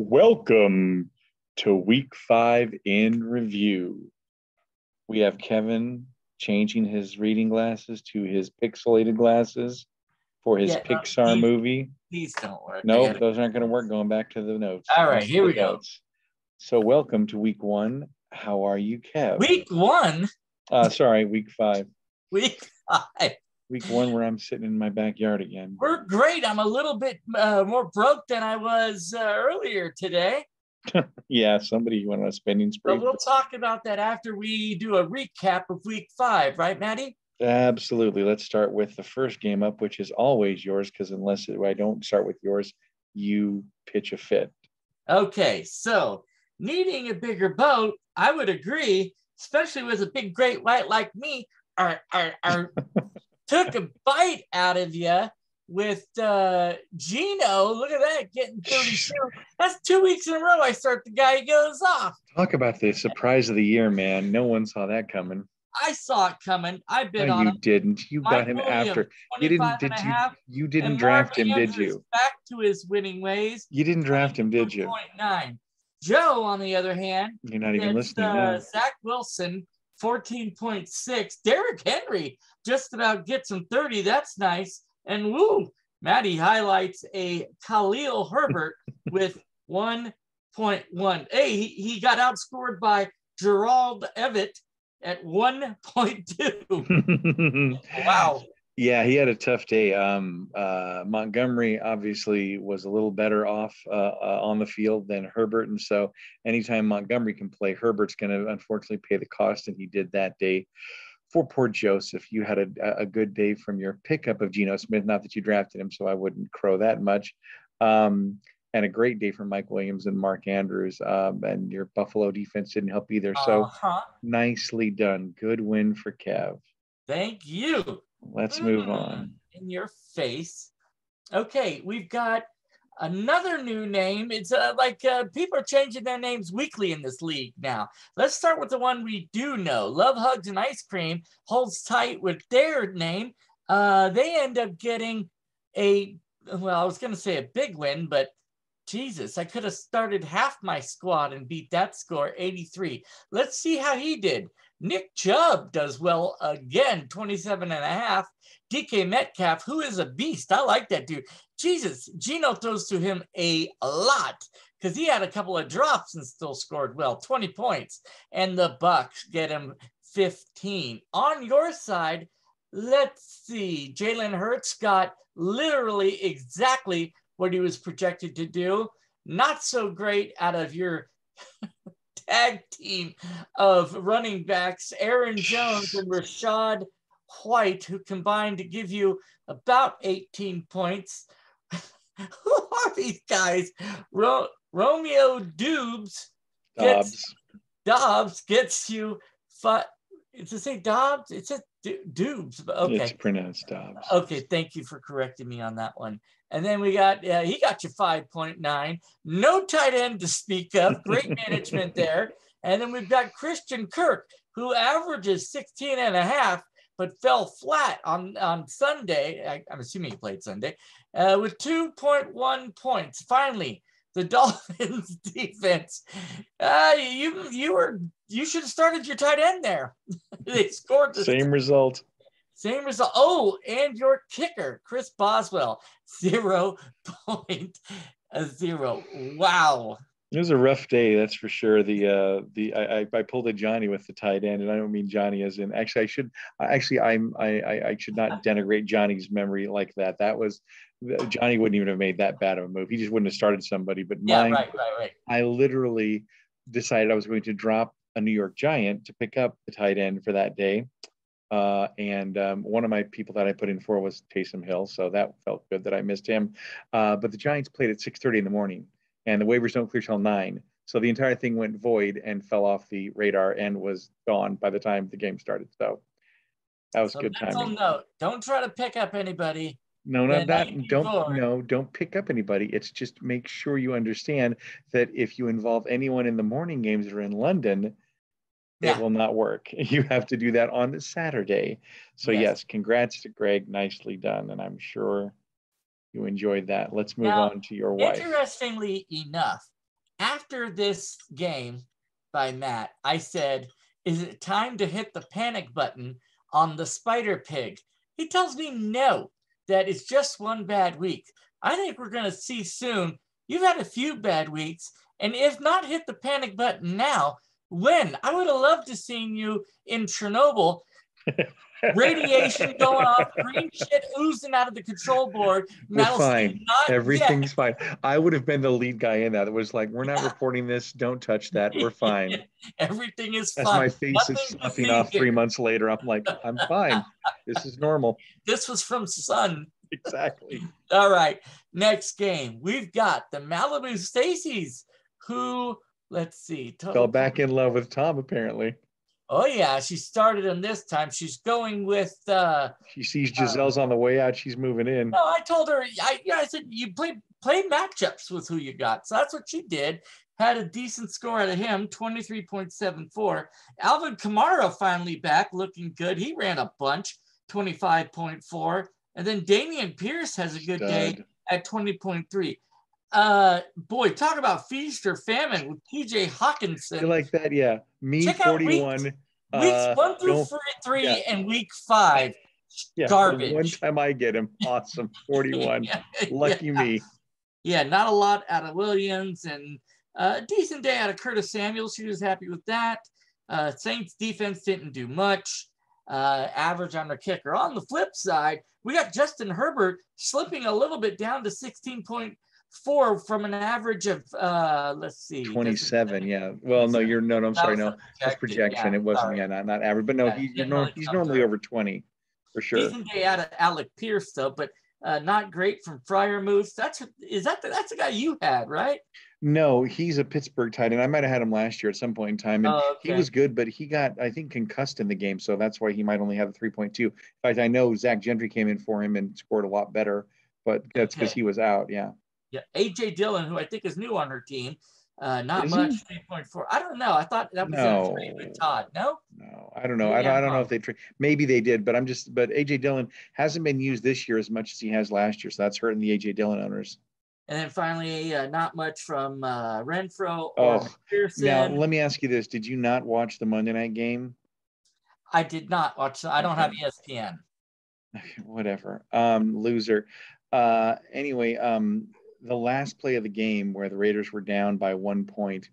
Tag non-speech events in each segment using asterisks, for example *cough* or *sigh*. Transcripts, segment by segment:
Welcome to week five in review. We have Kevin changing his reading glasses to his pixelated glasses for his Yeah, no, Pixar these- movie. These don't work. I No, gotta- those aren't going to work. Going back to the notes. All right, here we go. notes. So, welcome to week one. How are you, Kev? Week one, Uh, sorry, week five. week five. Week one, where I'm sitting in my backyard again. We're great. I'm a little bit uh, more broke than I was uh, earlier today, *laughs* Yeah, somebody went on a spending spree. but we'll talk about that after we do a recap of week five, right, Maddie? Absolutely. Let's start with the first game up, which is always yours, because unless I don't start with yours, you pitch a fit. Okay, so needing a bigger boat, I would agree, especially with a big great white like me, or, or, or took a bite out of you with uh Geno. Look at that, getting 32. That's two weeks in a row. I start the guy, he goes off. Talk about the surprise of the year, man. No one saw that coming. I saw it coming. I bid No, on you him. didn't. You Mike got him Williams, after. You didn't. Did you? You didn't draft him, did you? Back to his winning ways. You didn't draft him, did you? 22.9. Joe, on the other hand, You're not even listening uh. Zach Wilson, 14.6. Derrick Henry just about gets him 30. That's nice. And woo, Maddie highlights a Khalil Herbert *laughs* with 1.1. Hey, he, he got outscored by Gerald Everett at 1.2. *laughs* wow. Yeah, he had a tough day. Um, uh, Montgomery obviously was a little better off uh, uh, on the field than Herbert, and so anytime Montgomery can play, Herbert's going to unfortunately pay the cost, and he did that day. For poor Joseph, you had a, a good day from your pickup of Geno Smith. Not that you drafted him, so I wouldn't crow that much. Um, and a great day from Mike Williams and Mark Andrews. Um, and your Buffalo defense didn't help either. So Uh-huh. nicely done. Good win for Kev. Thank you. Let's move Mm, on. In your face. Okay, we've got another new name. It's uh, like uh, people are changing their names weekly in this league now. Let's start with the one we do know. Love Hugs and Ice Cream holds tight with their name. Uh, they end up getting a, well, I was going to say a big win, but Jesus, I could have started half my squad and beat that score 83. Let's see how he did. Nick Chubb does well again, 27 and a half. DK Metcalf, who is a beast. I like that dude. Jesus, Geno throws to him a lot because he had a couple of drops and still scored well, 20 points. And the Bucks get him 15. On your side, let's see. Jalen Hurts got literally exactly what he was projected to do. Not so great out of your *laughs* tag team of running backs, Aaron Jones and Rachaad White, who combined to give you about 18 points. *laughs* who are these guys? Ro- Romeo Dubes gets Dobbs. Dobbs gets you five. Does it say Dobbs? It says Du- Dubes. but Okay. It's pronounced Dobbs. Okay, thank you for correcting me on that one. And then we got, uh, he got you 5.9. No tight end to speak of. Great *laughs* management there. And then we've got Christian Kirk, who averages 16 and a half, but fell flat on, on Sunday. I, I'm assuming he played Sunday, uh, with 2.1 points. Finally, the *laughs* Dolphins defense. Uh, you you were you should have started your tight end there. *laughs* they scored the Same result. Same result. Oh, and your kicker, Chris Boswell, *laughs* zero point zero. Wow. It was a rough day, that's for sure. The uh, the I, I I pulled a Johnny with the tight end, and I don't mean Johnny as in actually I should actually I'm I I, I should not denigrate Johnny's memory like that. That was Johnny wouldn't even have made that bad of a move. He just wouldn't have started somebody. But Yeah, mine, right, right, right. I literally decided I was going to drop a New York Giant to pick up the tight end for that day. Uh, and um, one of my people that I put in for was Taysom Hill, so that felt good that I missed him. Uh, but the Giants played at 6:30 in the morning, and the waivers don't clear till nine, so the entire thing went void and fell off the radar and was gone by the time the game started. So that was So good timing. note: don't try to pick up anybody. No, not that. Don't before. no, don't pick up anybody. It's just make sure you understand that if you involve anyone in the morning games that are in London, Yeah. it will not work. *laughs* You have to do that on the Saturday. So Yes. yes, congrats to Greg. Nicely done, and I'm sure you enjoyed that. Let's move Now, on to your wife. Interestingly enough, after this game by Matt, I said, Is it time to hit the panic button on the spider pig? He tells me no, that it's just one bad week. I think we're going to see soon. You've had a few bad weeks, and if not hit the panic button now, when? I would have loved to seen you in Chernobyl *laughs* radiation going off, green shit oozing out of the control board. We're fine. Everything's fine. I would have been the lead guy in that. It was like, we're not reporting this. Don't touch that. We're *laughs* fine. Everything is As fine. my face Nothing is sloughing off three months later, I'm like, I'm fine. This is normal. *laughs* This was from Sun. Exactly. All right. Next game. We've got the Malibu Stacy's who, let's see. Fell back in love with Tom, apparently. Oh, yeah. She started him this time. She's going with, uh, She sees Giselle's on the way out. She's moving in. no, I told her, I, yeah, I said, you play, play matchups with who you got. So that's what she did. Had a decent score out of him, 23.74. Alvin Kamara finally back, looking good. He ran a bunch, 25.4. And then Dameon Pierce has a good day at 20.3. Uh, boy, talk about feast or famine with TJ You Hockenson. like that? Yeah. Me, Check out weeks- 41. weeks uh, one through three, yeah. and week five. yeah, garbage. One time I get him. Awesome. *laughs* 41. Yeah, Lucky yeah. me. Yeah, not a lot out of Williams and uh, a decent day out of Curtis Samuel. She was happy with that. Uh, Saints defense didn't do much. Uh, average on their kicker. On the flip side, we got Justin Herbert slipping a little bit down to 16.4 from an average of uh, let's see, 27. Yeah. Well, no, you're no, no I'm That sorry. No, that's projection. yeah, it wasn't, sorry. yeah, not, not average, but no, Yeah, he, didn't you know, he's normally over 20 for sure. Decent day out of Alec Pierce though, but uh, not great from Freiermuth. That's is that the, that's the guy you had, right? No, he's a Pittsburgh tight end. I might have had him last year at some point in time, and Oh, he was good, but he got, I think, concussed in the game, so that's why he might only have a 3.2. In fact, I know Zach Gentry came in for him and scored a lot better, but that's because Okay. he was out. Yeah. Yeah, AJ Dillon, who I think is new on her team, uh, not Is much, three point four. I don't know. I thought that was a trade with Todd. No, No, I don't know. I don't, I don't know if they maybe they did, but I'm just but AJ Dillon hasn't been used this year as much as he has last year, so that's hurting the AJ Dillon owners. and then finally, uh, not much from uh, Renfrow or Oh, Pearson. Now, let me ask you this: Did you not watch the Monday night game? I did not watch. I don't have ESPN. *laughs* Whatever. Um, loser. Uh, anyway, um, the last play of the game where the Raiders were down by one point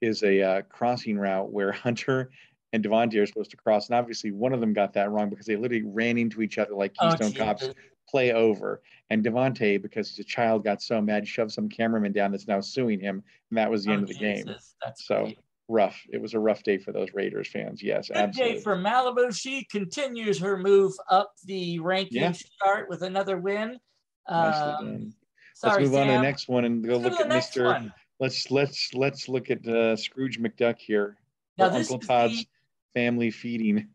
is a uh, crossing route where *laughs* Hunter and Davante are supposed to cross, and obviously one of them got that wrong because they literally ran into each other like Oh, Keystone Cops. Play over. And Davante, because he's a child, got so mad, shoved some cameraman down that's now suing him. And that was the Oh, end of the game. Jesus. That's So, great. Rough. It was a rough day for those Raiders fans. Yes, Good absolutely. day for Malibu. She continues her move up the rankings Yeah. chart with another win. Um. Sorry, let's move on to the next one and go Let's go look at next Mr. one. Let's let's let's look at uh, Scrooge McDuck here. Now, or this Uncle is Todd's the- family feeding.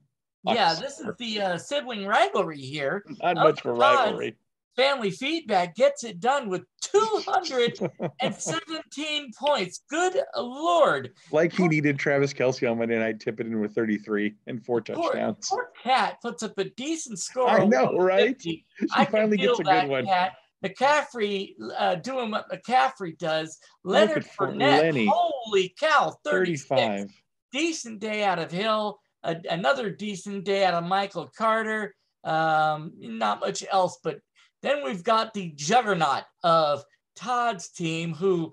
Yeah, ox. this is the uh, sibling rivalry here. Not much of a Todd's rivalry. Family feedback gets it done with 217 *laughs* points. Good lord. like he needed Travis Kelce on Monday night, tip it in with 33 and four Poor, touchdowns. poor cat puts up a decent score. I know, right? 150. She I can finally feel gets a that good one. cat. McCaffrey uh, doing what McCaffrey does. Leonard at Fournette. Lenny. Holy cow, 36. 35. Decent day out of Hill. Another decent day out of Michael Carter. Um, not much else, but then we've got the juggernaut of Todd's team, who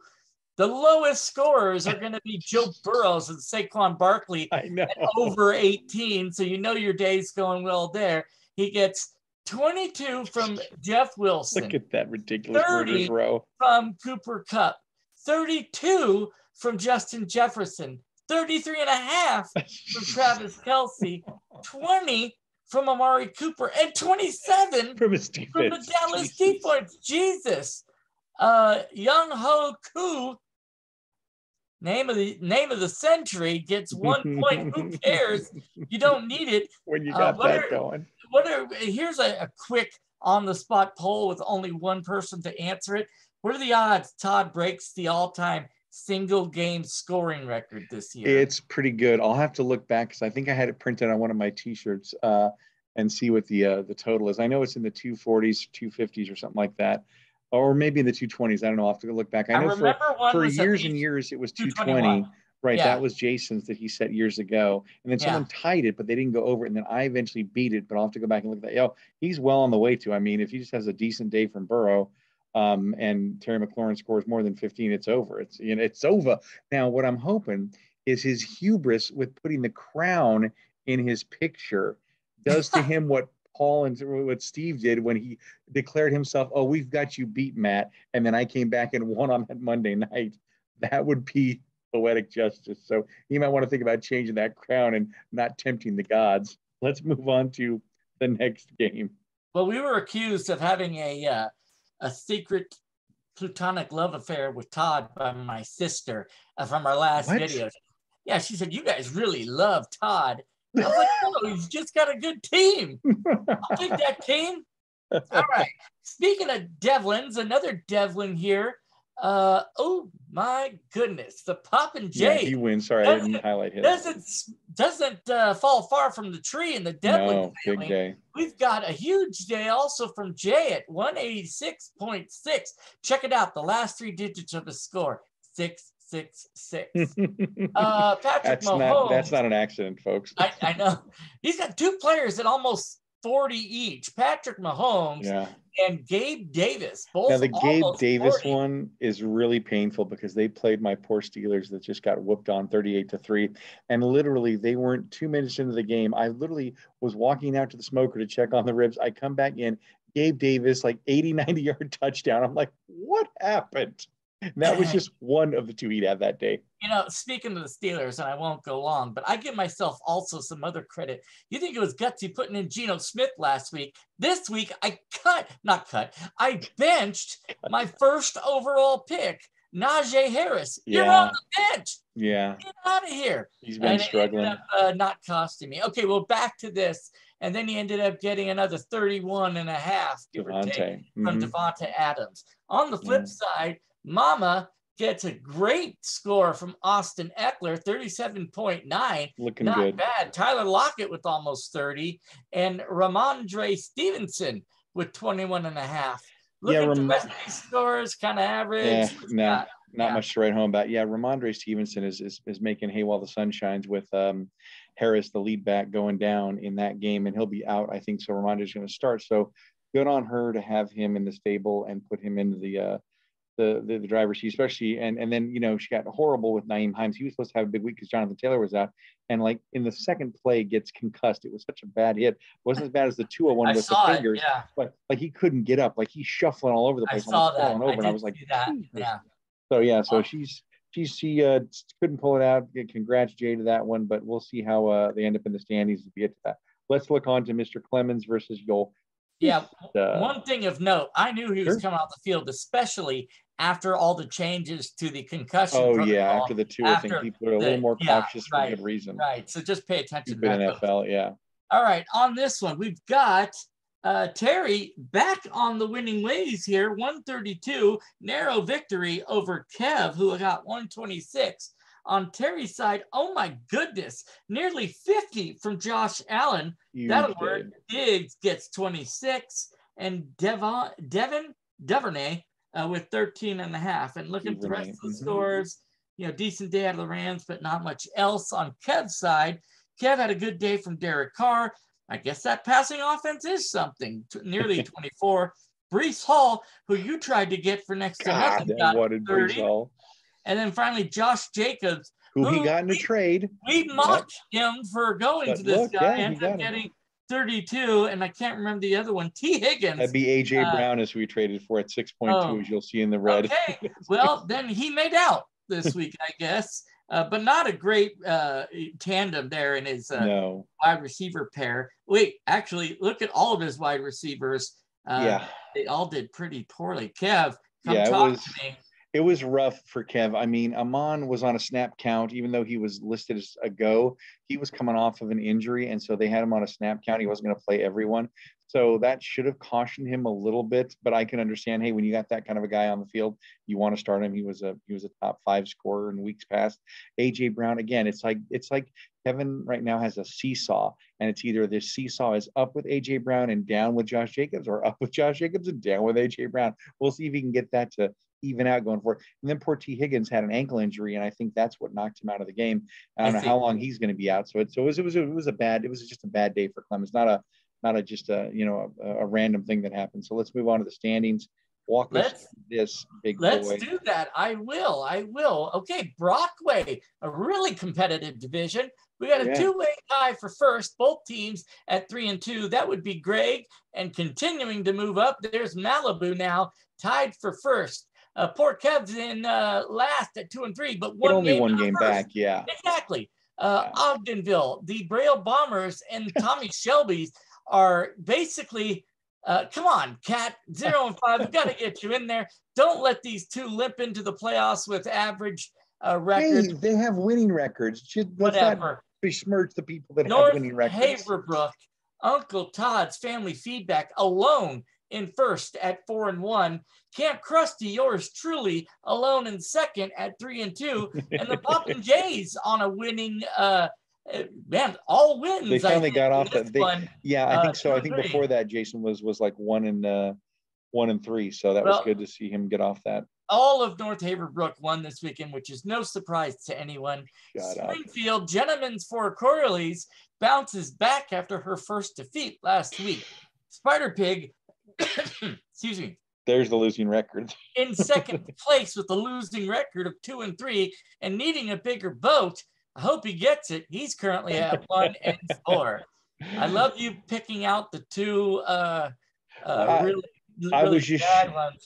the lowest scorers are going to be *laughs* Joe Burrows and Saquon Barkley know. over 18. So you know your day's going well there. He gets 22 from Jeff Wilson, Look at that ridiculous 30. row. from Cooper Kupp, 32 from Justin Jefferson, 33 and a half *laughs* from Travis Kelce, 20 from Amari Cooper, and 27 from his from the. Dallas Jesus. defense. Jesus. Uh, Younghoe Koo, name of the name of the century, gets one point. Who *laughs* cares? You don't need it. when you Uh, got what that are- going. What are here's a, a quick on the spot poll with only one person to answer it. What are the odds Todd breaks the all-time single game scoring record this year? It's pretty good. I'll have to look back because I think I had it printed on one of my T-shirts uh, and see what the uh, the total is. I know it's in the 240s, 250s, or something like that. or maybe in the 220s. I don't know. I'll have to look back. I know remember for, one for years and years it was 221. 220. Right, Yeah. that was Jason's that he set years ago, and then Yeah. someone tied it, but they didn't go over it, and then I eventually beat it. But I'll have to go back and look at that. Yo, he's well on the way to. I mean, if he just has a decent day from Burrow, um, and Terry McLaurin scores more than 15, it's over. It's you know, it's over. Now, what I'm hoping is his hubris with putting the crown in his picture does to *laughs* him what Paul and what Steve did when he declared himself, "Oh, we've got you beat, Matt," and then I came back and won on that Monday night. That would be poetic justice. So he might want to think about changing that crown and not tempting the gods. Let's move on to the next game. Well, we were accused of having a uh, a secret platonic love affair with Todd by my sister uh, from our last What? video. Yeah, she said you guys really love Todd. I was like, no, *laughs* he's just got a good team. I'll take that team. *laughs* All right. Speaking of Devlins, another Devlin here. Uh, oh my goodness, the Pop and Yeah, Jay he wins. Sorry, I didn't Doesn't- highlight his. doesn't doesn't uh, fall far from the tree in the Devlin No, big family. day. We've got a huge day also from Jay at 186.6. Check it out. The last three digits of the score 666. *laughs* Uh, Patrick that's Mahomes. not that's not an accident, folks. I, I know. He's got two players at almost 40 each Patrick Mahomes Yeah. And Gabe Davis. Both Now the Gabe Davis 40. one is really painful because they played my poor Steelers that just got whooped on 38 to 3. And literally they weren't two minutes into the game. I literally was walking out to the smoker to check on the ribs. I come back in, Gabe Davis, like 80, 90 yard *laughs* touchdown. I'm like, what happened? And *laughs* that was just *laughs* one of the two he'd have that day. You know, speaking of the Steelers, and I won't go long, but I give myself also some other credit. You think it was gutsy putting in Geno Smith last week? This week, I cut, not cut, I *laughs* benched my first overall pick, Najee Harris. You're Yeah. on the bench. Yeah, Get out of here. he's been and struggling. up uh, not costing me. Okay, well, back to this. And then he ended up getting another 31 and a half, give or take Davante. from. Davante Adams. On the flip Yeah. side, Mama gets a great score from Austin Ekeler, 37.9. Looking Not good. bad. Tyler Lockett with almost 30, and Rhamondre Stevenson with 21 and a half. Look Yeah, at the Ram- rest scores, kind of average. Yeah, no, got? not Yeah. much to write home about. Yeah, Rhamondre Stevenson is, is is making hay while the sun shines with um, Harris, the lead back, going down in that game, and he'll be out. I think so. Rhamondre's going to start. So good on her to have him in the stable and put him into the uh, the, the the driver's seat, especially and and then you know she got horrible with Nyheim Hines. He was supposed to have a big week because Jonathan Taylor was out, and like in the second play gets concussed. It was such a bad hit. It wasn't as bad as the *laughs* Tua one I with saw the it. fingers, Yeah, but like he couldn't get up. Like he's shuffling all over the I place. saw that. falling over, I and I was like, that. Yeah. So yeah, so Oh. she's she's she uh couldn't pull it out. Congrats Jay to that one, but we'll see how uh they end up in the standings if we get to that. Let's look on to Mr. Clemens versus Yol. Yeah. *laughs* Uh, One thing of note, I knew he was Sure. coming off the field, especially after all the changes to the concussion. oh protocol. yeah, after the two, I think after people are a the- little more yeah, cautious for right, good reason. Right. So just pay attention to Stupid that. NFL, yeah. All right. On this one, we've got uh, Terry back on the winning ways here 132, narrow victory over Kev, who got 126. On Terry's side, oh my goodness, nearly 50 from Josh Allen. Huge That'll work. Diggs gets 26, and Devon, Devin Duvernay uh, with 13 and a half. And looking at the rest of the mhm. scores, you know, decent day out of the Rams, but not much else on Kev's side. Kev had a good day from Derek Carr. I guess that passing offense is something. T- nearly *laughs* 24. Breece Hall, who you tried to get for next to God, nothing, got that wanted Breece 30. Hall, And then finally, Josh Jacobs, who he got in a trade. we mocked him for going But to this look, guy. yeah, ended up getting 32, and I can't remember the other one. Tee Higgins. That'd be AJ Uh, Brown as we traded for at 6.2, oh. as you'll see in the red. Okay, *laughs* well then he made out this week, I guess, uh, but not a great uh, tandem there in his uh, no. wide receiver pair. Wait, actually, look at all of his wide receivers. Uh, yeah. they all did pretty poorly. Kev, come Yeah, talk was- to me. It was rough for Kev. I mean, Amon was on a snap count, even though he was listed as a go. He was coming off of an injury, and so they had him on a snap count. He wasn't going to play everyone, so that should have cautioned him a little bit. But I can understand. Hey, when you got that kind of a guy on the field, you want to start him. He was a he was a top five scorer in weeks past. AJ Brown again. It's like it's like Kevin right now has a seesaw, and it's either this seesaw is up with AJ Brown and down with Josh Jacobs, or up with Josh Jacobs and down with AJ Brown. We'll see if he can get that to even out going forward. And then poor Tee Higgins had an ankle injury, and I think that's what knocked him out of the game. I don't I know how long he's going to be out. So it, so it was, it was, it was a bad, it was just a bad day for Clemens. Not a, not a just a you know a, a random thing that happened. So let's move on to the standings. Walk let's, this big let's boy. do that. I will. I will. Okay, Brockway, a really competitive division. We got a yeah. two-way tie for first, both teams at three and two. That would be Greg, and continuing to move up. There's Malibu now tied for first uh, Port Kev's in uh, last at two and three, but one but only game one game back. Yeah, exactly. Uh, yeah. Ogdenville, the Braille Bombers, and *laughs* Tommy Shelby's are basically. Uh, come on, Cat, zero and five. We've got to get you in there. Don't let these two limp into the playoffs with average uh, records. Hey, they have winning records. Let's Whatever. not besmirch the people that North have winning records. Haverbrook, Uncle Todd's family feedback alone in first at four and one. Camp Krusty, yours truly, alone in second at three and two, and the Poppin' *laughs* Jays on a winning. Uh, man, all wins. They finally got off that. They, yeah, I think uh, so. I think three. before that, Jason was was like one and uh, one and three, so that well, was good to see him get off that. All of North Haverbrook won this weekend, which is no surprise to anyone. Shut Springfield, up. Gentlemen's for Corley's bounces back after her first defeat last week. Spider Pig *coughs* excuse me. There's the losing record. *laughs* in second place with a losing record of two and three and needing a bigger boat. I hope he gets it. He's currently at *laughs* one and four. I love you picking out the two uh, uh, really, really I was just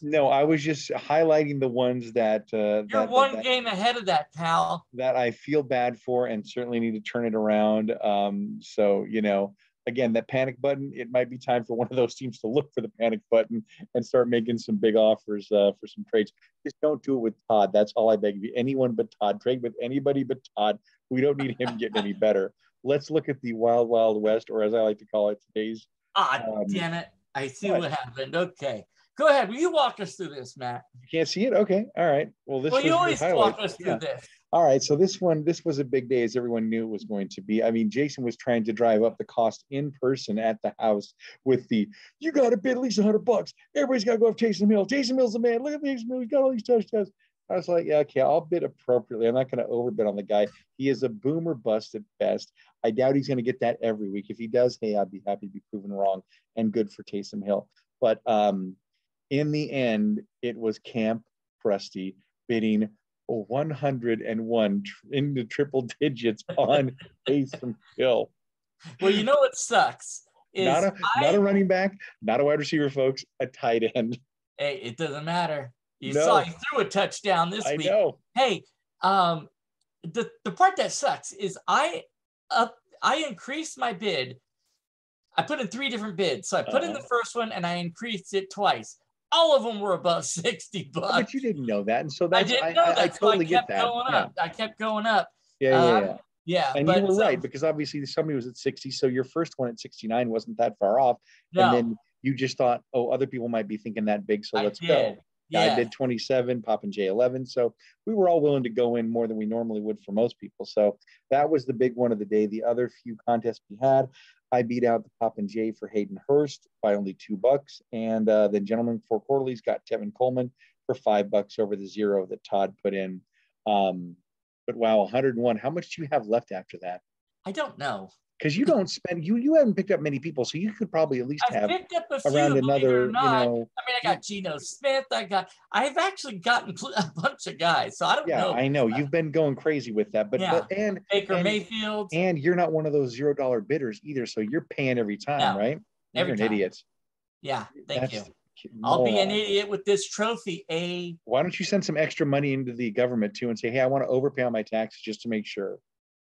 no, I was just highlighting the ones that uh, you're that, one that, game ahead of that, pal. That I feel bad for and certainly need to turn it around. Um, so you know, again, that panic button, it might be time for one of those teams to look for the panic button and start making some big offers uh, for some trades. Just don't do it with Todd. That's all I beg of you. Anyone but Todd. Trade with anybody but Todd. We don't need him getting any better. Let's look at the Wild Wild West, or as I like to call it, today's. Ah, um, damn it. I see what? what happened. Okay. Go ahead. Will you walk us through this, Matt? You can't see it? Okay. All right. Well, this well, you always walk us through yeah. this. All right, so this one, this was a big day as everyone knew it was going to be. I mean, Jason was trying to drive up the cost in person at the house with the, you got to bid at least 100 bucks. Everybody's got to go off Taysom Hill. Taysom Hill's the man. Look at Taysom Hill. He's got all these touchdowns. I was like, yeah, okay, I'll bid appropriately. I'm not going to overbid on the guy. He is a boomer bust at best. I doubt he's going to get that every week. If he does, hey, I'd be happy to be proven wrong and good for Taysom Hill. But um, in the end, it was Camp Krusty bidding 101 in the triple *laughs* digits on *laughs* Taysom Hill. Well, you know what sucks is not a I, not a running back, not a wide receiver, folks, a tight end. Hey, it doesn't matter. You no. saw he threw a touchdown this I week. Know. Hey, um, the the part that sucks is I up I increased my bid. I put in three different bids. So I put uh-huh. in the first one and I increased it twice all of them were above *laughs* 60 bucks. But you didn't know that. And so that's, I didn't know I, that. I, I totally so I kept get that. Going yeah. up. I kept going up. Yeah, yeah, um, yeah. Yeah, and you were so, right because obviously somebody was at 60, so your first one at 69 wasn't that far off. No. And then you just thought, oh, other people might be thinking that big, so let's go. Yeah. I did 27, Poppin' J 11. So we were all willing to go in more than we normally would for most people. So that was the big one of the day. The other few contests we had, I beat out the Poppin' J for Hayden Hurst by only two bucks. And uh, the gentleman for Quarterly's got Tevin Coleman for five bucks over the zero that Todd put in. Um, but wow, 101. How much do you have left after that? I don't know because you don't spend you you haven't picked up many people, so you could probably at least I've have picked up a few, around another. You know, I mean, I got Geno Smith. I got. I've actually gotten *laughs* a bunch of guys, so I don't yeah, know. I know you've been going crazy with that, but, yeah. but and Baker and, Mayfield, and you're not one of those zero dollar bidders either, so you're paying every time, no, right? Every you're time. an idiot. Yeah, thank That's, you. I'll be an idiot with this trophy. A. Why don't you send some extra money into the government too and say, hey, I want to overpay on my taxes just to make sure.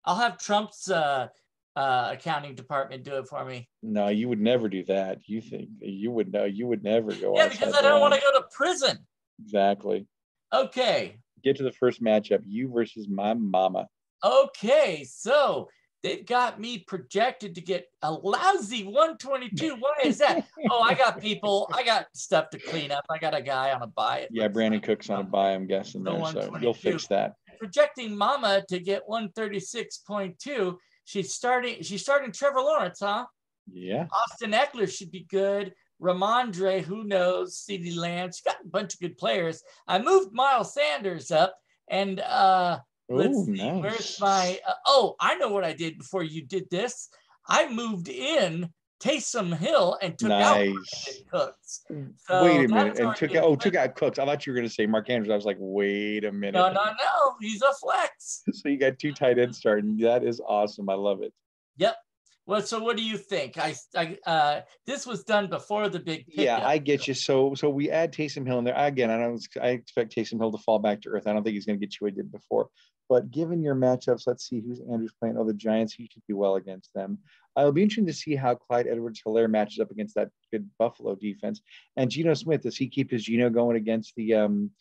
I'll have Trump's uh, uh, accounting department do it for me. No, you would never do that. You think you would know? You would never go. Yeah, because I don't want to go to prison. Exactly. Okay. Get to the first matchup. You versus my mama. Okay, so they've got me projected to get a lousy 122. Why is that? *laughs* oh, I got people. I got stuff to clean up. I got a guy on a buy. Yeah, Brandin like. Cook's on a buy, I'm guessing The there. So you'll fix that. Projecting Mama to get 136.2. She's starting. She's starting Trevor Lawrence, huh? Yeah. Austin Ekeler should be good. Rhamondre, who knows? CeeDee Lamb. She's got a bunch of good players. I moved Miles Sanders up, and uh, let's Oh, see, nice. where's my? Uh, oh, I know what I did before you did this. I moved in Taysom Hill and took out Nice. Brandin Cooks. So wait a minute. And took out, oh, took out Cooks. I thought you were going to say Mark Andrews. I was like, wait a minute. No, no, no. He's a flex. *laughs* So you got two tight ends starting. That is awesome. I love it. Yep. Well, so what do you think? I, I uh, this was done before the big Yeah. I get you. So so we add Taysom Hill in there. Again, I don't I expect Taysom Hill to fall back to earth. I don't think he's going to get you what he did before. But given your matchups, let's see who's Andrews playing. Oh, the Giants. He should do well against them. Uh, it'll be interesting to see how Clyde Edwards Helaire matches up against that good Buffalo defense. And Geno Smith, does he keep his Geno going against the um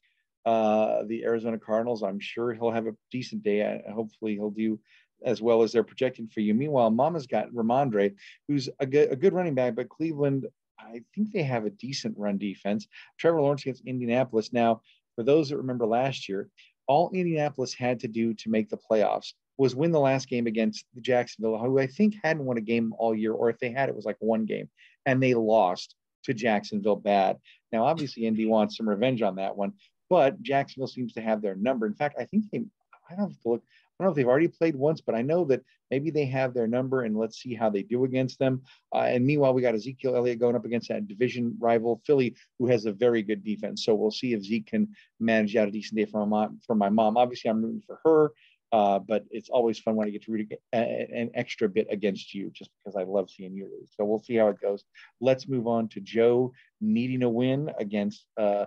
uh the Arizona Cardinals? I'm sure he'll have a decent day. Hopefully he'll do as well as they're projecting for you. Meanwhile, Mama's got Rhamondre, who's a good, a good running back, but Cleveland, I think they have a decent run defense. Trevor Lawrence against Indianapolis. Now, for those that remember last year, all Indianapolis had to do to make the playoffs was win the last game against Jacksonville, who I think hadn't won a game all year, or if they had, it was like one game, and they lost to Jacksonville bad. Now, obviously, Indy wants some revenge on that one, but Jacksonville seems to have their number. In fact, I think they, I don't have to look, I don't know if they've already played once, but I know that maybe they have their number, and let's see how they do against them. Uh, and meanwhile, we got Ezekiel Elliott going up against that division rival Philly, who has a very good defense. So we'll see if Zeke can manage out a decent day for my mom. For my mom, obviously, I'm rooting for her. Uh, but it's always fun when I get to root an extra bit against you, just because I love seeing you lose. So we'll see how it goes. Let's move on to Joe needing a win against uh,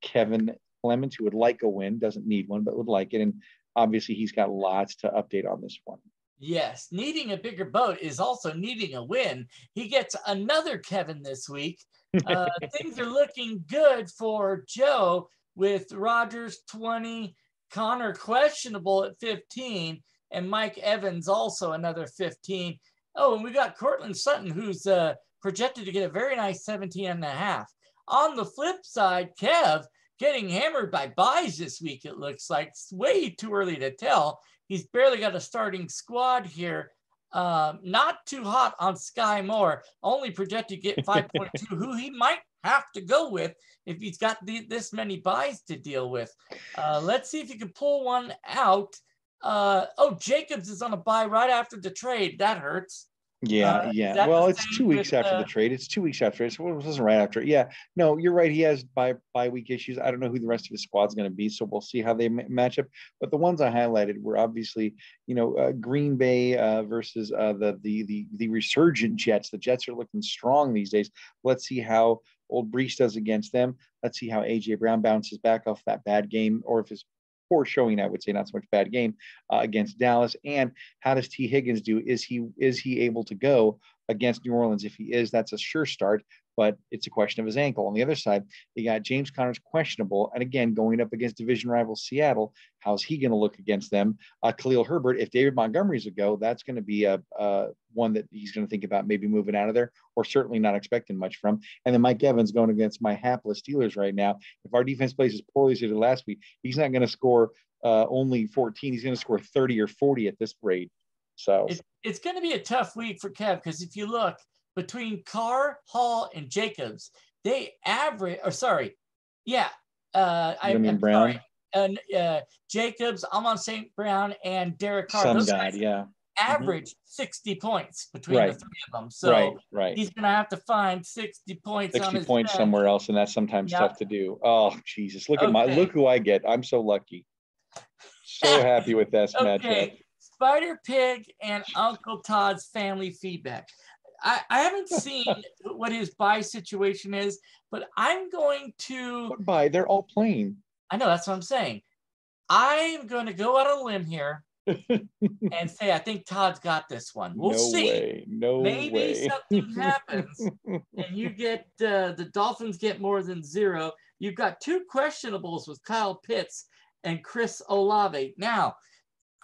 Kevin Clemens, who would like a win, doesn't need one, but would like it. And obviously, he's got lots to update on this one. Yes, needing a bigger boat is also needing a win. He gets another Kevin this week. Uh, *laughs* things are looking good for Joe with Rodgers 20, Conner questionable at 15, and Mike Evans also another 15. Oh, and we got Courtland Sutton, who's uh, projected to get a very nice 17 and a half. On the flip side, Kev getting hammered by buys this week, it looks like. It's way too early to tell. He's barely got a starting squad here. Um, not too hot on Skyy Moore, only projected to get *laughs* 5.2, who he might have to go with if he's got the, this many buys to deal with. Uh, let's see if you can pull one out. Uh, oh, Jacobs is on a buy right after the trade. That hurts. Yeah, Uh, yeah. Well, it's two weeks after uh, the trade. It's two weeks after. So it wasn't right after. Yeah, no, you're right. He has bye bye week issues. I don't know who the rest of his squad's going to be, so we'll see how they ma- match up. But the ones I highlighted were obviously, you know, uh, Green Bay uh, versus uh, the the the the resurgent Jets. The Jets are looking strong these days. Let's see how old Breece does against them. Let's see how AJ Brown bounces back off that bad game, or if his poor showing, I would say, not so much bad game uh, against Dallas. And how does Tee Higgins do? Is he is he able to go against New Orleans? If he is, that's a sure start. But it's a question of his ankle. On the other side, you got James Conner's questionable, and again going up against division rival Seattle. How's he going to look against them? Uh, Khalil Herbert. If David Montgomery's a go, that's going to be a, a one that he's going to think about maybe moving out of there, or certainly not expecting much from. And then Mike Evans going against my hapless Steelers right now. If our defense plays as poorly as they did last week, he's not going to score uh, only 14. He's going to score 30 or 40 at this rate. So It's, it's going to be a tough week for Kev because if you look between Carr, Hall, and Jacobs, they average, or sorry, yeah, uh, I, I'm Brown? sorry. And uh, Jacobs, Amon St. Brown, and Derek Carr, some those guy, guys yeah. average 60 points between Right. the three of them. So right, right. he's going to have to find 60 points on 60 his points bench. somewhere else, and that's sometimes Yeah. tough to do. Oh, Jesus. Look at my look who I get. I'm so lucky. So *laughs* happy with this matchup. Okay, Spider Pig and Uncle Todd's family feedback. I, I haven't seen what his buy situation is, but I'm going to. What by? They're all playing. I know that's what I'm saying. I'm going to go out on a limb here *laughs* and say I think Todd's got this one. We'll no see. way. No Maybe way. something *laughs* happens and you get uh, the Dolphins get more than zero. you've got two questionables with Kyle Pitts and Chris Olave. Now,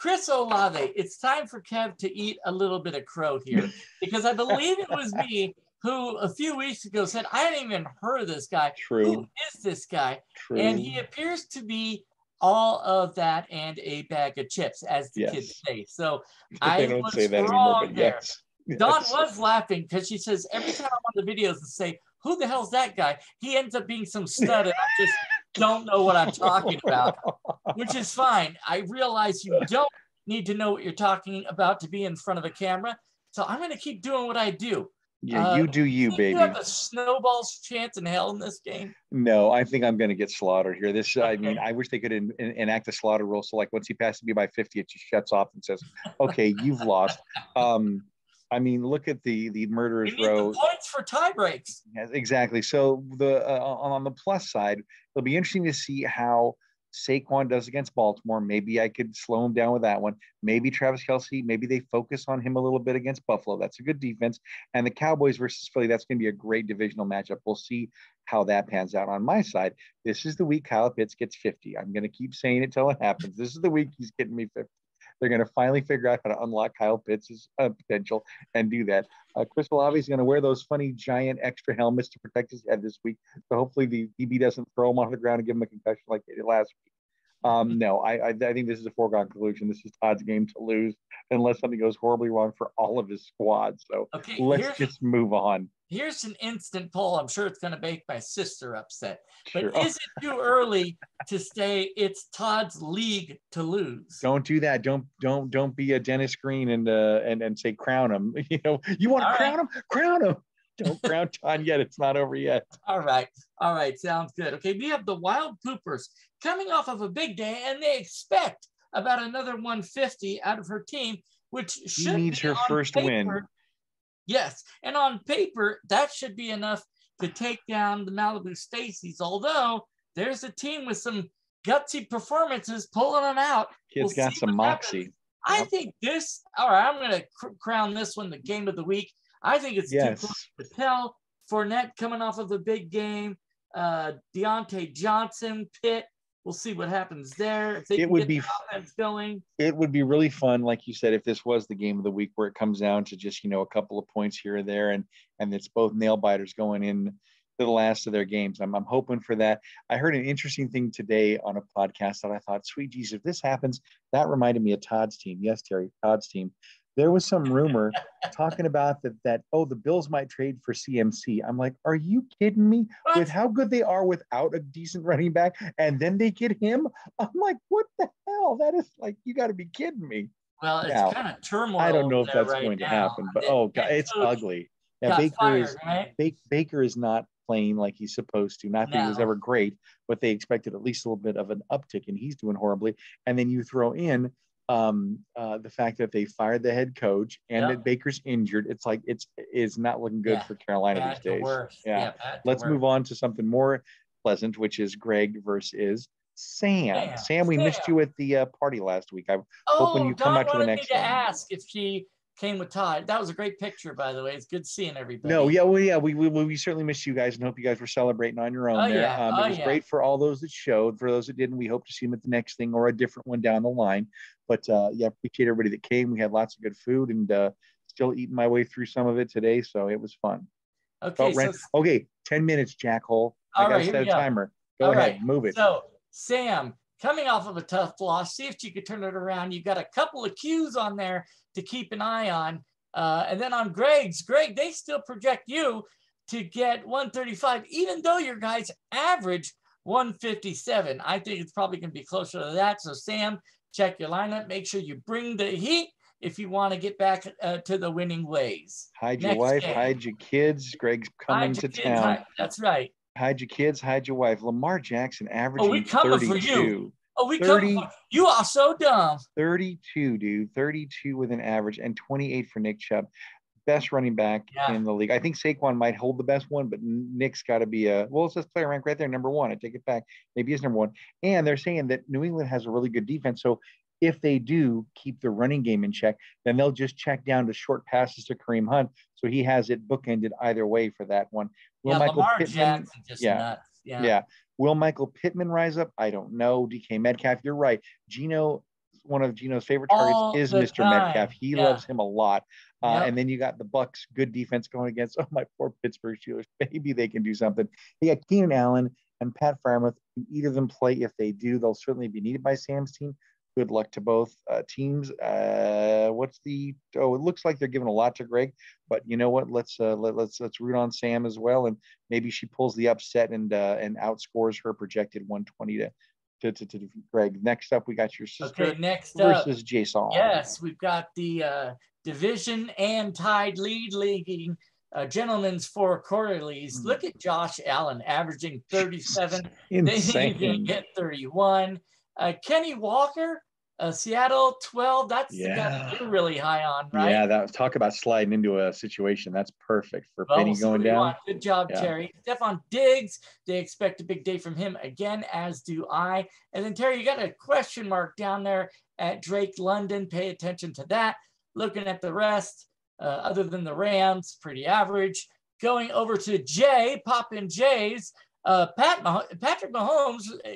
Chris Olave, it's time for Kev to eat a little bit of crow here *laughs* because I believe it was me who a few weeks ago said, I hadn't even heard of this guy. True. Who is this guy? True. And he appears to be all of that and a bag of chips, as the Yes. kids say. So I don't was say that anymore, wrong but there. yes. Dawn was laughing because she says every time I'm on the videos and say, Who the hell's that guy? He ends up being some stud, and I just don't know what I'm talking about, *laughs* which is fine. I realize you don't need to know what you're talking about to be in front of a camera. So I'm going to keep doing what I do. Yeah, Uh, you do you, baby. You have a snowball's chance in hell in this game. No, I think I'm going to get slaughtered here. This, I mean, I wish they could en- en- enact a slaughter rule. So, like, once he passes me by 50, it just shuts off and says, "Okay, you've lost." Um, I mean, look at the the murderers need the row. points for tie breaks. Yes, exactly. So the uh, on on the plus side, it'll be interesting to see how Saquon does against Baltimore. Maybe I could slow him down with that one. Maybe Travis Kelce. Maybe they focus on him a little bit against Buffalo. That's a good defense. And the Cowboys versus Philly. That's going to be a great divisional matchup. We'll see how that pans out. On my side, this is the week Kyle Pitts gets 50. I'm going to keep saying it till it happens. This is the week he's getting me 50. They're going to finally figure out how to unlock Kyle Pitts' uh, potential and do that. Uh, Chris Olave is going to wear those funny giant extra helmets to protect his head this week. So hopefully the DB doesn't throw him on the ground and give him a concussion like they did last week. Um, no, I, I, I think this is a foregone conclusion. This is Todd's game to lose unless something goes horribly wrong for all of his squad. So Okay, let's just move on. Here's an instant poll. I'm sure it's going to make my sister upset. But Sure. Is it too early to say it's Todd's league to lose? don't do that. Don't don't don't be a Dennis Green and uh and and say crown him. *laughs* You know, you want to All right. crown him? Crown him. Don't crown *laughs* Todd yet. It's not over yet. All right. All right. Sounds good. Okay. We have the Wild Poopers coming off of a big day, and they expect about another 150 out of her team, which should needs be her first win. Yes. And on paper, that should be enough to take down the Malibu Stacies, although there's a team with some gutsy performances pulling them out. Kid's We'll got some moxie. I think this, all right, I'm going to cr- crown this one the game of the week. I think it's too close Yes. to tell. Fournette coming off of a big game. Uh, Diontae Johnson, Pitt. We'll see what happens there. If they It would be going. it would be really fun, like you said, if this was the game of the week where it comes down to just, you know, a couple of points here or there and and it's both nail biters going in to the last of their games. I'm I'm hoping for that. I heard an interesting thing today on a podcast that I thought, sweet Jesus, if this happens, that reminded me of Todd's team. Yes, Terry, Todd's team. There was some rumor talking about that that oh the Bills might trade for CMC. I'm like, are you kidding me? What? With how good they are without a decent running back, and then they get him. I'm like, what the hell? That is like, you got to be kidding me. Well, it's Now, kind of turmoil. I don't know if that's right going to happen, but oh god, it's ugly. Yeah, Baker fired, is right? Baker is not playing like he's supposed to. Not that he was ever great, but they expected at least a little bit of an uptick, and he's doing horribly. And then you throw in um, uh, the fact that they fired the head coach and Yep. that Baker's injured. It's like it's is not looking good Yeah, for Carolina Bad these days. worse. Yeah. Let's move on to something more pleasant, which is Greg versus Sam. Sam. Sam, we missed you at the uh, party last week. I Oh, hoping you come Dawn out to the wanted next me to one. ask if she came with Todd. That was a great picture, by the way. It's good seeing everybody. No, yeah, well, yeah, we, we we certainly missed you guys and hope you guys were celebrating on your own Oh, there. yeah. Um, Oh, it was yeah. great for all those that showed. For those that didn't, we hope to see them at the next thing or a different one down the line. But uh, yeah, appreciate everybody that came. We had lots of good food and uh, still eating my way through some of it today, so it was fun. Okay, so, okay, ten minutes, jackhole. I right, here set a timer. Go All ahead, right, move it. so Sam, coming off of a tough loss, see if you could turn it around. You've got a couple of cues on there to keep an eye on. Uh, and then on Greg's, Greg, they still project you to get 135, even though your guys average 157. I think it's probably going to be closer to that. So, Sam, check your lineup. Make sure you bring the heat if you want to get back uh, to the winning ways. hide your next wife, game. hide your kids. Greg's coming to kids, town. hide- That's right. Hide your kids, hide your wife. Lamar Jackson oh, averaging oh, we coming for 32. you. Oh, we 30. come. You are so dumb. 32, dude. 32 with an average and 28 for Nick Chubb. Best running back Yeah. in the league. I think Saquon might hold the best one, but Nick's got to be a well, it says player rank right there, number one. I take it back. Maybe he's number one. And they're saying that New England has a really good defense. So if they do keep the running game in check, then they'll just check down to short passes to Kareem Hunt. So he has it bookended either way for that one. Will yeah, Michael Lamar Pittman, Jackson just yeah. nuts. Yeah. yeah. Will Michael Pittman rise up? I don't know. DK Metcalf, you're right. Geno, one of Geno's favorite targets All is Mr. time. Metcalf. He Yeah. loves him a lot. Uh, Yep. And then you got the Bucks, good defense going against. *laughs* Oh my poor Pittsburgh Steelers. Maybe they can do something. You got Keenan Allen and Pat Freiermuth. Either of them play. If they do, they'll certainly be needed by Sam's team. Good luck to both uh, teams. Uh, what's the? Oh, it looks like they're giving a lot to Greg, but you know what? Let's uh, let, let's let's root on Sam as well, and maybe she pulls the upset and uh, and outscores her projected 120 to to, to, to defeat Greg. Next up, we got your sister Okay, next up. versus Jason. Yes, we've got the uh, division and tied lead leaguing uh, gentlemen's four quarterlies. Hmm. Look at Josh Allen averaging *laughs* 37. They need to insane. get 31. Uh, Kenny Walker, uh, Seattle 12. That's the guy you're really high on, right? Yeah, that talk about sliding into a situation. That's perfect for Well, Penny going down. want. Good job, Yeah. Terry. Stefon Diggs, they expect a big day from him again, as do I. And then, Terry, you got a question mark down there at Drake London. Pay attention to that. Looking at the rest, uh, other than the Rams, pretty average. Going over to Jay, pop in Jay's. Uh, Pat Mah- Patrick Mahomes, uh,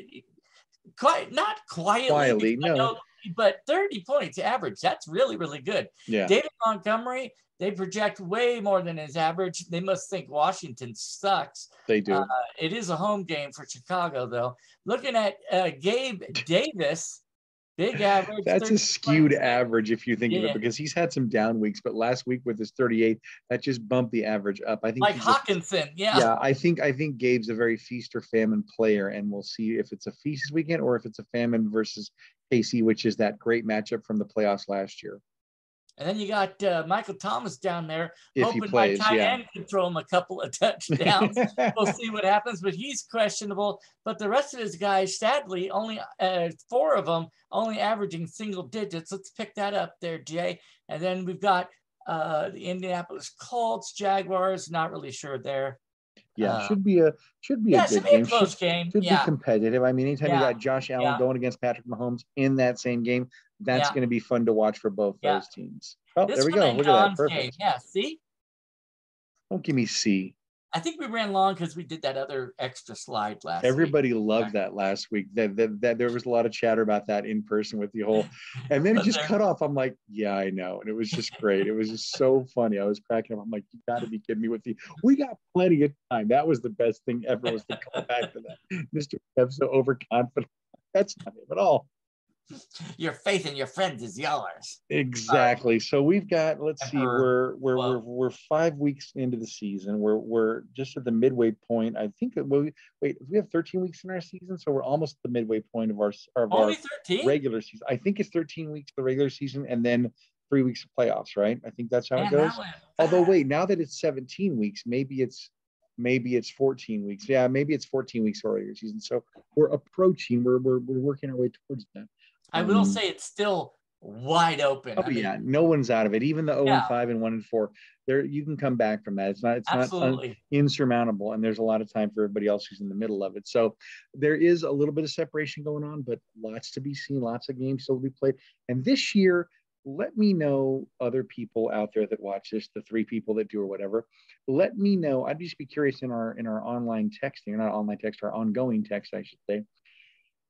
not quietly, Quietly, no. but 30 points average. That's really, really good. Yeah, David Montgomery, they project way more than his average. They must think Washington sucks. they do. Uh, it is a home game for Chicago, though. Looking at uh, Gabe *laughs* Davis, big average. That's a skewed points. average if you think of it, because he's had some down weeks. But last week with his 38, that just bumped the average up. I think. Like Hockenson, yeah. yeah, I think I think Gabe's a very feast or famine player, and we'll see if it's a feast this weekend or if it's a famine versus KC, which is that great matchup from the playoffs last year. And then you got uh, Michael Thomas down there, If hoping plays, my tight yeah. end can throw him a couple of touchdowns. *laughs* we'll see what happens, but he's questionable. But the rest of his guys, sadly, only uh, four of them only averaging single digits. Let's pick that up there, Jay. And then we've got uh, the Indianapolis Colts, Jaguars. Not really sure there. yeah, Uh, should be a should be Yeah, a good be a game. close Should, game. should Yeah, be competitive. I mean, anytime Yeah. you got Josh Allen going against Patrick Mahomes in that same game, that's Yeah. going to be fun to watch for both Yeah. those teams. Oh, this there we go. Look at that. John's game. Perfect. Yeah, see, Don't give me C. I think we ran long because we did that other extra slide last. week. Everybody loved that last week. That, that, that there was a lot of chatter about that in person with the whole, *laughs* and then it just cut off. I'm like, yeah, I know, and it was just great. It was just so funny. I was cracking up. I'm like, you got to be kidding me with the. We got plenty of time. That was the best thing ever. Was to come back to that. *laughs* Mr. Kev so overconfident. That's not him at all. *laughs* Your faith in your friends is yours. Exactly. Um, so we've got. Let's see. We're we're we're, we're five weeks into the season. We're we're just at the midway point. I think. Uh, that we wait. We have 13 weeks in our season, so we're almost at the midway point of our of our 13? regular season. I think it's 13 weeks the regular season and then three weeks of playoffs, right? I think that's how Man, it goes. Although wait, now that it's 17 weeks, maybe it's maybe it's 14 weeks. Yeah, maybe it's 14 weeks regular season. So we're approaching, we're we're, we're working our way towards that. I will um, say it's still wide open. Oh I mean, yeah, no one's out of it. Even the 0 Yeah. and 5 and 1 and 4, there you can come back from that. It's not it's not un- insurmountable and there's a lot of time for everybody else who's in the middle of it so there is a little bit of separation going on but lots to be seen lots of games still to be played and this year let me know other people out there that watch this the three people that do or whatever let me know i'd just be curious in our in our online texting or not online text our ongoing text i should say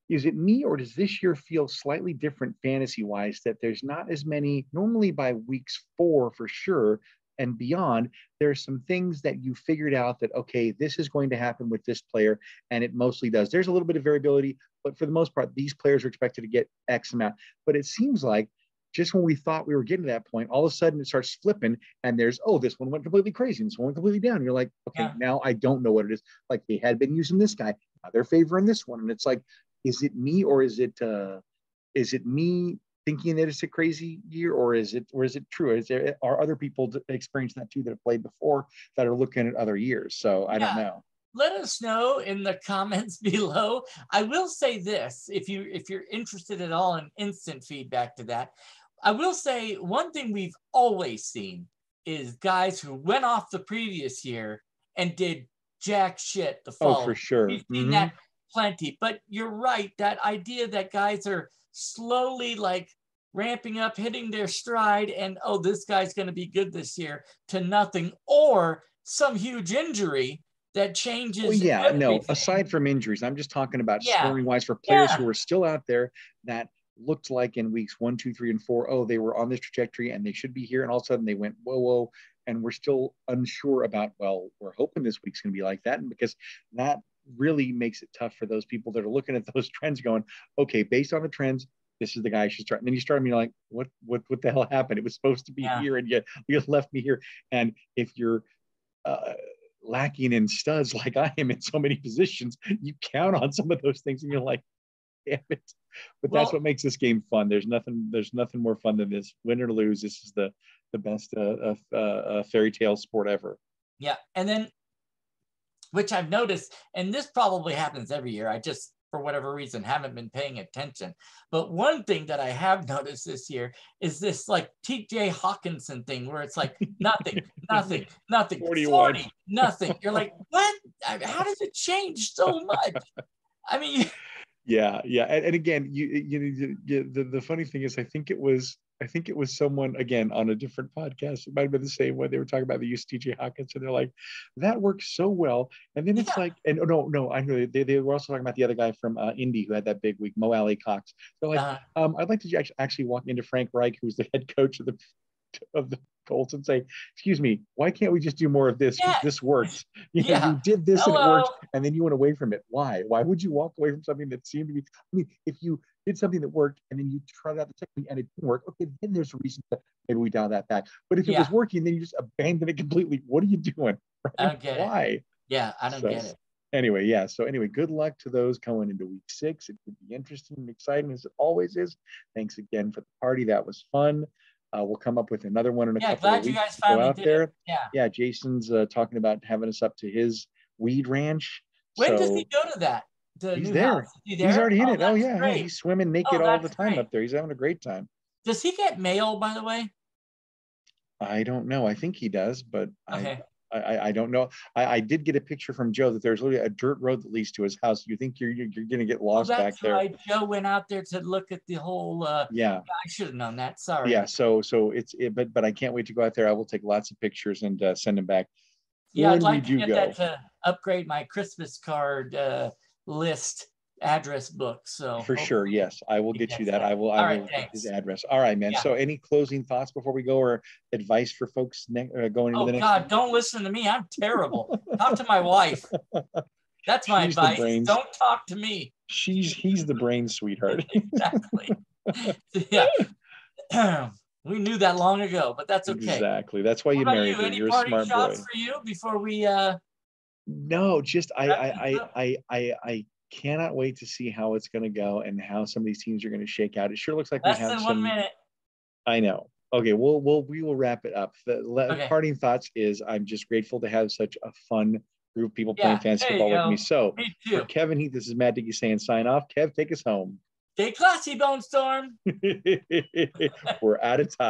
is it me or does this year feel slightly different fantasy wise that there's not as many normally by weeks four for sure and beyond there's some things that you figured out that okay this is going to happen with this player and it mostly does. There's a little bit of variability but for the most part these players are expected to get x amount. But it seems like just when we thought we were getting to that point all of a sudden it starts flipping and there's oh this one went completely crazy and this one went completely down. You're like okay Yeah. now i don't know what it is. Like they had been using this guy. Now they're favoring this one. And it's like is it me or is it uh is it me thinking that it's a crazy year or is it or is it true? Is there are other people that experience that too that have played before that are looking at other years? So i don't know. Let us know in the *laughs* comments below. I will say this, if you if you're interested at all in instant feedback to that, I will say one thing we've always seen is guys who went off the previous year and did jack shit the oh for sure. We've seen Mhm. that plenty. But you're right. That idea that guys are slowly like ramping up, hitting their stride, and oh, this guy's going to be good this year to nothing, or some huge injury that changes. Well, yeah, no. Aside from injuries, I'm just talking about Yeah. scoring wise for players Yeah. who are still out there that looked like in weeks one, two, three, and four, oh, they were on this trajectory and they should be here, and all of a sudden they went whoa, whoa, and we're still unsure about. Well, we're hoping this week's going to be like that, and because that really makes it tough for those people that are looking at those *laughs* trends, going, okay, based on the trends. This is the guy I should start. And then you start, and you're like, what, what, what the hell happened? It was supposed to be Yeah. here, and yet you left me here. And if you're uh, lacking in studs like I am in so many positions, you count on some of those things and you're like, damn it. But that's Well- what makes this game fun. There's nothing, there's nothing more fun than this. Win or lose, this is the the best uh, uh, uh, fairy tale sport ever. Yeah. And then, which I've noticed, and this probably happens every year. I just, for whatever reason, haven't been paying attention. But one thing that I have *laughs* noticed this year is this like TJ Hockenson thing where it's like nothing, *laughs* nothing, nothing, 41. 40, nothing. You're like, *laughs* what? How does it change so much? I mean, Yeah, yeah, and, and again, you you you- you- the the funny thing is, I think it was I think it was someone again on a different podcast. It might have been the same one. They were talking about the use of TJ Hawkins, and they're like, that works so well. And then it's Yeah. like, and oh, no, no, I know they, they were also talking about the other guy from uh, Indy who had that big week, Mo Alie-Cox. They're like, uh, um, I'd like to actually walk into Frank Reich, who's the head coach of the *laughs* of the Colts, and say, "Excuse me, why can't we just do more of this? Yeah. This works. *laughs* You, know, you did this and it worked, and then you went away from it. Why? Why would you walk away from something that seemed to be? I mean, if you did something that worked and then you tried out the technique and it didn't work, okay, then there's a reason to maybe we dial that back. But if it was working, then you just abandon it completely. What are you doing? *laughs* I don't get it. Why? yeah, I don't So- get it. anyway, yeah. So anyway, good luck to those going into week six. It could be interesting and exciting as it always is. Thanks again for the party. That was fun. Uh, we'll come up with another one in a Yeah, couple of glad you weeks guys to go out did there. it. Yeah. Yeah, Jason's uh, talking about having us up to his weed ranch. When does he go to that? He's new there. he there? he's already in it. Oh yeah, yeah, great. he's swimming naked Oh, all the time great. up there. He's having a great time. Does he get mail, by the way? I don't know. I think he does, but Okay. I, I don't know. I, I did get a picture from Joe that there's literally a dirt road that leads to his house. You think you're you're, you're gonna get Well, lost back that's there? right. Joe went out there to look at the whole. Uh, Yeah. I should have known that. Sorry. yeah so so it's it, but but i can't wait to go out there i will take lots of pictures and uh, send them back Yeah, when I'd like to get go that to upgrade my Christmas card uh, list address book. So for sure yes i will get you that i will i right, will his address all right man Yeah. so any closing thoughts before we go or advice for folks ne- uh, going into Oh the next God, don't listen to me. I'm terrible. talk to my wife. *laughs* That's my She's advice. Don't talk to me. she's he's the brain sweetheart *laughs* Exactly. *laughs* yeah. *clears throat* we knew that long ago, but that's okay. exactly that's why What you married you? her Any you're a party smart shots boy for you before we? uh no just I I, I? I i i cannot wait to see how it's going to go and how some of these teams are going to shake out it sure looks like Less we have than some one minute. I know. Okay, we'll we'll we will wrap it up. The Okay. parting thoughts is I'm just grateful to have such a fun group of people playing fantasy football with me. So Me for. Kevin Heath, this is Matt Dickey saying sign off. Kev, take us home. Stay classy, Bone Storm. *laughs* We're out of time.